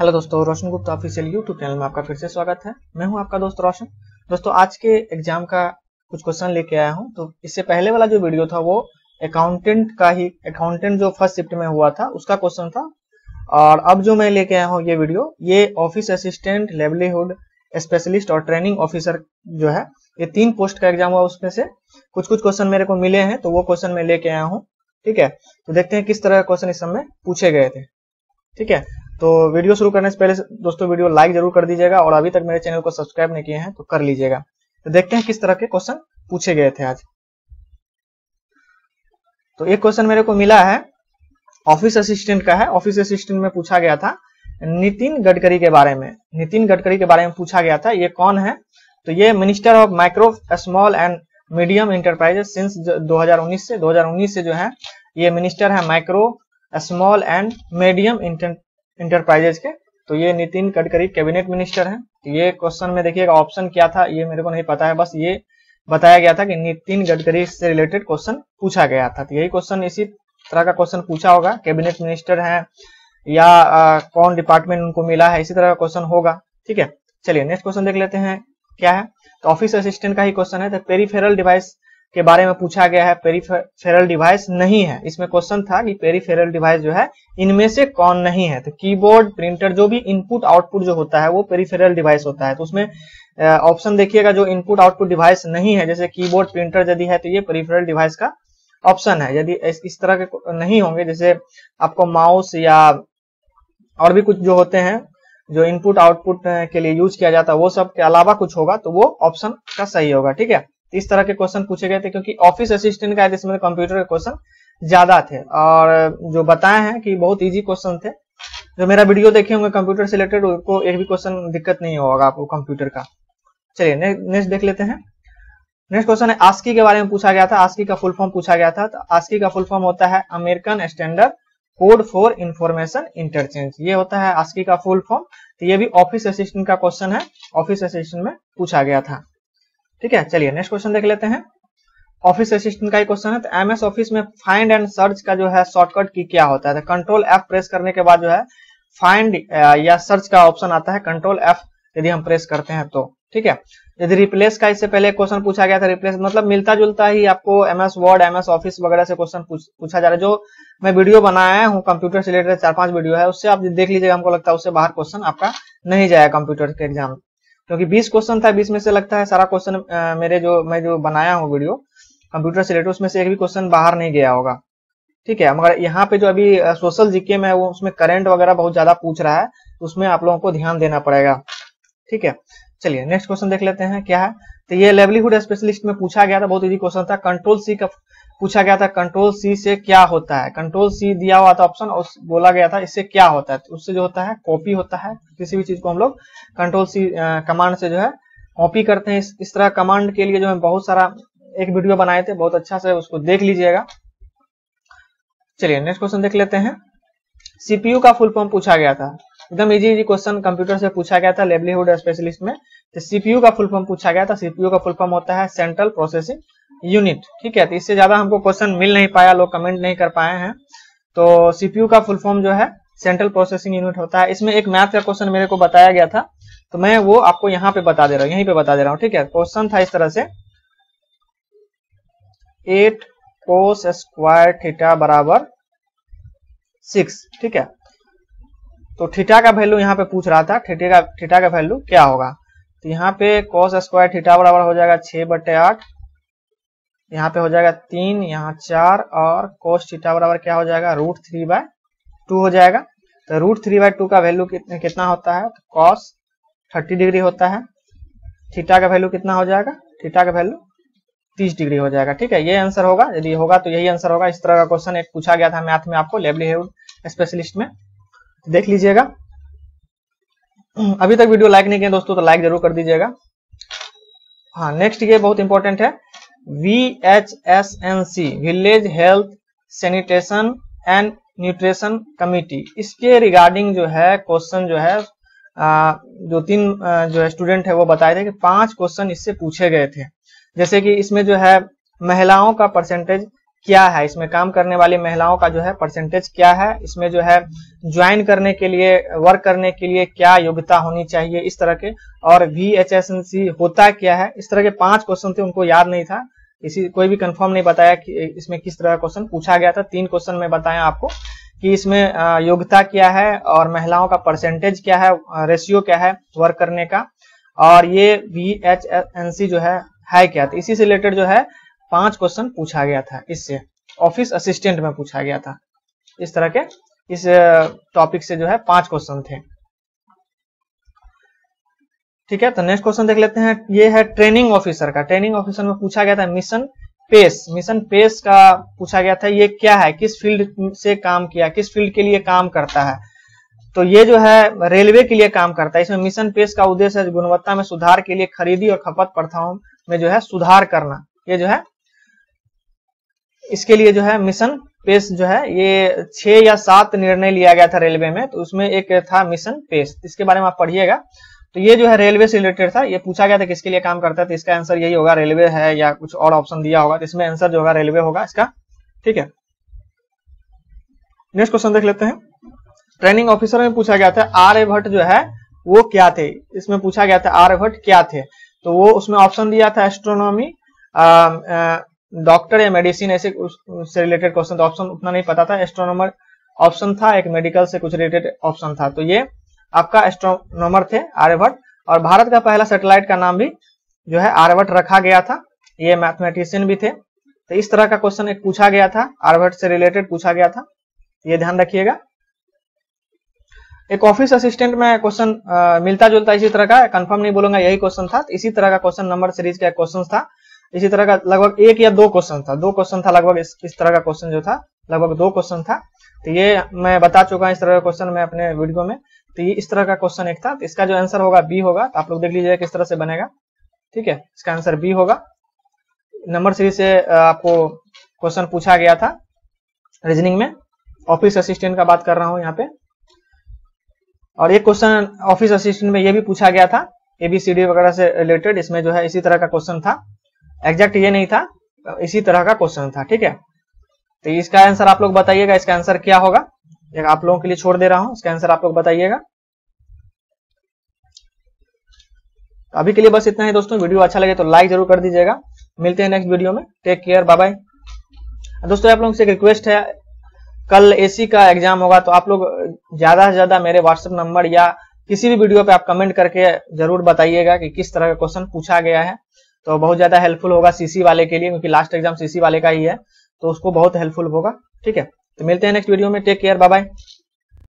Hello दोस्तों, Roshan Gupta official YouTube channel में आपका फिर से स्वागत है। मैं हूँ आपका दोस्त रोशन। दोस्तों, आज के एग्ज़ाम का कुछ क्वेश्चन लेके आया हूँ। तो इससे पहले वाला जो वीडियो था, वो अकाउंटेंट का ही अकाउंटेंट जो फ़र्स्ट शिफ्ट में हुआ था, उसका क्वेश्चन था। और अब जो मैं लेके आया हूँ ये वीडियो ये ऑफ़िस असिस्टेंट लेवलीहुड स्पेशलिस्ट और ट्रेनिंग ऑफिसर जो है, ये तीन पोस्ट का एग्ज़ाम हुआ उसमें से। कुछ कुछ क्वेश्चन मेरे को मिले हैं तो वो क्वेश्चन मैं लेके आया हूँ। ठीक है? तो देखते हैं किस तरह क्वेश्चन इस समय पूछे गए थे। ठीक है? तो वीडियो शुरू करने से पहले दोस्तों वीडियो लाइक ज़रूर कर दीजिएगा और अभी तक मेरे चैनल को सब्सक्राइब नहीं किए हैं तो कर लीजिएगा। तो देखते हैं किस तरह के क्वेश्चन पूछे गए थे आज। तो एक क्वेश्चन मेरे को मिला है ऑफ़िस असिस्टेंट का है। ऑफ़िस असिस्टेंट में पूछा गया था, नितिन गडकरी के बारे में। नितिन गडकरी के बारे में पूछा गया था, ये कौन है? तो ये minister of micro small and medium enterprises since 2019 से 2019 से जो है, ये मिनिस्टर है micro small and medium enterprises के तो ये नितिन गडकरी कैबिनेट मिनिस्टर हैं। तो ये क्वेश्चन में देखिएगा ऑप्शन क्या था ये मेरे को नहीं पता है बस ये बताया गया था कि नितिन गडकरी से रिलेटेड क्वेश्चन पूछा गया था। तो यही क्वेश्चन इसी तरह का क्वेश्चन पूछा होगा कैबिनेट मिनिस्टर है या आ, कौन डिपार्टमेंट उनको मिला है इसी तरह का क्वेश्चन होगा ठीक है? चलिए नेक्स्ट क्वेश्चन देख लेते हैं क्या है? तो ऑफ़िस असिस्टेंट का ही क्वेश्चन है तो पेरीफेरल डिवाइस के बारे में पूछा गया है पेरीफेरल डिवाइस नहीं है। इसमें क्वेश्चन था कि पेरीफेरल डिवाइस जो है, इनमें से कौन नहीं है? तो कीबोर्ड प्रिंटर जो भी इनपुट आउटपुट जो होता है, वो पेरीफेरल डिवाइस होता है। तो उसमें ऑप्शन देखिएगा जो इनपुट आउटपुट डिवाइस नहीं है, जैसे कीबोर्ड प्रिंटर यदि है तो ये पेरीफेरल डिवाइस का ऑप्शन है। यदि इस तरह के नहीं होंगे, जैसे आपको माउस या और भी कुछ जो होते हैं, जो इनपुट आउटपुट के लिए यूज़ किया जाता है, वो सब के अलावा कुछ होगा तो वो ऑप्शन का सही होगा। ठीक है? इस तरह के क्वेश्चन पूछे गए थे क्योंकि ऑफ़िस असिस्टेंट का इसमें कंप्यूटर के क्वेश्चन ज़्यादा थे। और जो बताए हैं कि बहुत इजी क्वेश्चन थे। जो मेरा वीडियो देखे होंगे कंप्यूटर से रिलेटेड उनको एक भी क्वेश्चन दिक्कत नहीं होगा आपको कंप्यूटर का। चलिए नेक्स्ट देख लेते हैं। नेक्स्ट क्वेश्चन है आस्की के बारे में पूछा गया था। आस्की का फुल फॉर्म पूछा गया था। तो आस्की का फुल फॉर्म होता है American standard code for information interchange ये होता है आस्की का फुल फॉर्म तो ये भी ऑफ़िस असिस्टेंट का क्वेश्चन है। ऑफ़िस असिस्टेंट में पूछा गया था। ठीक है, चलिए नेक्स्ट क्वेश्चन देख लेते हैं। ऑफ़िस असिस्टेंट का ही क्वेश्चन है तो एमएस ऑफ़िस में फाइंड एंड सर्च का जो है शॉर्टकट की क्या होता है? तो कंट्रोल एफ़ प्रेस करने के बाद जो है फाइंड या सर्च का ऑप्शन आता है कंट्रोल एफ़ यदि हम प्रेस करते हैं तो। ठीक है? यदि रिप्लेस का इससे पहले क्वेश्चन पूछा गया था रिप्लेस मतलब मिलता जुलता ही आपको एमएस वर्ड एमएस ऑफ़िस वगैरह से क्वेश्चन पूछा जा रहा है। जो मैं वीडियो बनाया हूँ कंप्यूटर से रिलेटेड चार पाँच वीडियो है, उससे आप देख लीजिएगा, हमको लगता है उससे बाहर क्वेश्चन आपका नहीं जाएगा कंप्यूटर के एग्ज़ाम क्योंकि 20 क्वेश्चन था 20 में से लगता है सारा क्वेश्चन मेरे जो, मैं जो बनाया हूँ वीडियो कंप्यूटर से रिलेटेड उसमें से एक भी क्वेश्चन बाहर नहीं गया होगा। ठीक है, मगर यहाँ पे जो अभी सोशल जीके में वो उसमें करंट वगैरह बहुत ज़्यादा पूछ रहा है तो उसमें आप लोगों को ध्यान देना पड़ेगा। ठीक है, चलिए नेक्स्ट क्वेश्चन देख लेते हैं, क्या है? तो ये लेवलीहुड स्पेशलिस्ट में पूछा गया था, बहुत इजी क्वेश्चन था कंट्रोल सी का पूछा गया था कंट्रोल सी से क्या होता है? कंट्रोल सी दिया हुआ था ऑप्शन और बोला गया था इससे क्या होता है? तो उससे जो होता है कॉपी होता है किसी भी चीज़ को हम लोग कंट्रोल सी कमांड से जो है कॉपी करते हैं। इस, इस तरह कमांड के लिए जो है बहुत सारा एक वीडियो बनाए थे बहुत अच्छा से उसको देख लीजिएगा। चलिए नेक्स्ट क्वेश्चन देख लेते हैं। सीपीयू का फुल फॉर्म पूछा गया था। एकदम इजी इजी क्वेश्चन कंप्यूटर से पूछा गया था लेवलीहुड स्पेशलिस्ट में। तो सीपीयू का फुल फॉर्म पूछा गया था। सीपीयू का फुल फॉर्म होता है सेंट्रल प्रोसेसिंग यूनिट ठीक है? तो इससे ज़्यादा हमको क्वेश्चन मिल नहीं पाया, लोग कमेंट नहीं कर पाए हैं। तो सीपीयू का फुल फॉर्म जो है सेंट्रल प्रोसेसिंग यूनिट होता है। इसमें एक मैथ का क्वेश्चन मेरे को बताया गया था। तो मैं वो आपको यहाँ पे बता दे रहा हूँ, यहीं पे बता दे रहा हूँ, ठीक है? क्वेश्चन था इस तरह से। एट कोस स्क्वायर थीटा बराबर सिक्स ठीक है? तो थीटा का वैल्यू यहाँ पे पूछ रहा था थीटा का थीटा का वैल्यू क्या होगा? तो यहाँ पे कोस स्क्वायर थीटा बराबर हो जाएगा छह बटे आठ। यहाँ पे हो जाएगा तीन, यहाँ चार और कोस थीटा बराबर क्या हो जाएगा? रूट थ्री बाय टू हो जाएगा। तो रूट थ्री बाय टू का वैल्यू कितना होता है? तो कॉस थर्टी डिग्री होता है। थीटा का वैल्यू कितना हो जाएगा? थीटा का वैल्यू तीस डिग्री हो जाएगा। ठीक है, ये आंसर होगा। यदि होगा तो यही आंसर होगा। इस तरह का क्वेश्चन एक पूछा गया था मैथ में आपको लेवलीहुड स्पेशलिस्ट में। देख लीजिएगा। अभी तक वीडियो लाइक नहीं किया दोस्तों तो लाइक ज़रूर कर दीजिएगा। हाँ नेक्स्ट ये बहुत इंपॉर्टेंट है। V H S N C village health sanitation and nutrition committee इसके रिगार्डिंग जो है क्वेश्चन जो है आ, जो तीन जो है स्टूडेंट है वो बताए थे कि पाँच क्वेश्चन इससे पूछे गए थे। जैसे कि इसमें जो है महिलाओं का परसेंटेज क्या है? इसमें काम करने वाली महिलाओं का जो है परसेंटेज क्या है? इसमें जो है ज्वाइन करने के लिए वर्क करने के लिए क्या योग्यता होनी चाहिए? इस तरह के और V H S N C होता क्या है? इस तरह के पाँच क्वेश्चन थे, उनको याद नहीं था। इसी, कोई भी कंफर्म नहीं बताया कि इसमें किस तरह का क्वेश्चन पूछा गया था। तीन क्वेश्चन में बताया आपको कि इसमें योग्यता क्या है और महिलाओं का परसेंटेज क्या है रेशियो क्या है वर्क करने का। और ये वी एच एन सी जो है है क्या? था इसी से रिलेटेड जो है पाँच क्वेश्चन पूछा गया था इससे। ऑफ़िस असिस्टेंट में पूछा गया था। इस तरह के, इस टॉपिक से जो है पाँच क्वेश्चन थे। ठीक है तो नेक्स्ट क्वेश्चन देख लेते हैं। ये है ट्रेनिंग ऑफिसर का। ट्रेनिंग ऑफिसर में पूछा गया था मिशन पेस मिशन पेस का पूछा गया था, ये क्या है? किस फ़ील्ड से काम किया? किस फ़ील्ड के लिए काम करता है? तो ये जो है रेलवे के लिए काम करता है। इसमें मिशन पेस का उद्देश्य गुणवत्ता में सुधार के लिए खरीदी और खपत प्रथाओं में जो है सुधार करना। ये जो है इसके लिए जो है मिशन पेस जो है, ये छह या सात निर्णय लिया गया था रेलवे में तो उसमें एक था मिशन पेस इसके बारे में आप पढ़िएगा। तो ये जो है रेलवे से रिलेटेड था, ये पूछा गया था किसके लिए काम करता है तो इसका आंसर यही होगा, रेलवे है या कुछ और ऑप्शन दिया होगा तो इसमें आंसर जो होगा रेलवे होगा इसका। ठीक है। नेक्स्ट क्वेश्चन देख लेते हैं। ट्रेनिंग ऑफिसर में पूछा गया था आर्यभट्ट जो है, वो क्या थे? इसमें पूछा गया था आर्यभट्ट क्या थे? तो वो उसमें ऑप्शन दिया था एस्ट्रोनॉमी डॉक्टर या मेडिसिन ऐसे से रिलेटेड क्वेश्चन तो ऑप्शन उतना नहीं पता था। एस्ट्रोनॉमर ऑप्शन था, एक मेडिकल से कुछ रिलेटेड ऑप्शन था। तो ये आपका एस्ट्रोनॉमर थे, आर्यभट्ट। और भारत का पहला सेटेलाइट का नाम भी जो है आर्यभट्ट रखा गया था। ये मैथमेटिशियन भी थे। तो इस तरह का क्वेश्चन एक पूछा गया था, आर्यभट्ट से रिलेटेड पूछा गया था। ये ध्यान रखिएगा। एक ऑफ़िस असिस्टेंट में क्वेश्चन मिलता जुलता इसी तरह का कंफर्म नहीं बोलूँगा, यही क्वेश्चन था। तो इसी तरह का क्वेश्चन नंबर सीरीज़ का क्वेश्चन था। इसी तरह का लगभग एक या दो क्वेश्चन था। दो क्वेश्चन था लगभग इस, इस तरह का क्वेश्चन जो था लगभग दो क्वेश्चन था। तो ये मैं बता चुका हूँ इस तरह का क्वेश्चन मैं अपने वीडियो में। तो ये इस तरह का क्वेश्चन एक था। तो इसका जो आंसर होगा बी होगा। तो आप लोग देख लीजिए किस तरह से बनेगा। ठीक है? इसका आंसर बी होगा। नंबर सीरीज़ से आपको क्वेश्चन पूछा गया था रीजनिंग में। ऑफ़िस असिस्टेंट का बात कर रहा हूँ यहाँ पे। और एक क्वेश्चन ऑफ़िस असिस्टेंट में ये भी पूछा गया था। एबीसीडी वगैरह से रिलेटेड इसमें जो है इसी तरह का क्वेश्चन था। एग्जैक्ट ये नहीं था, इसी तरह का क्वेश्चन था, ठीक है? तो इसका आंसर आप लोग बताइएगा, इसका आंसर क्या होगा? आप लोगों के लिए छोड़ दे रहा हूँ, इसका आंसर आप लोग बताइएगा। अभी के लिए बस इतना ही दोस्तों, वीडियो अच्छा लगे तो लाइक ज़रूर कर दीजिएगा। मिलते हैं नेक्स्ट वीडियो में टेक केयर बाय बाय दोस्तों, आप लोगों से एक रिक्वेस्ट है, कल एसी का एग्ज़ाम होगा तो आप लोग ज़्यादा से ज़्यादा मेरे व्हाट्सएप नंबर या किसी भी वीडियो पे आप कमेंट करके ज़रूर बताइएगा कि किस तरह का क्वेश्चन पूछा गया है। तो बहुत ज़्यादा हेल्पफुल होगा सीसी वाले के लिए, क्योंकि लास्ट एग्ज़ाम सीसी वाले का ही है तो उसको बहुत हेल्पफुल होगा। ठीक है? तो मिलते हैं नेक्स्ट वीडियो में। Take care bye bye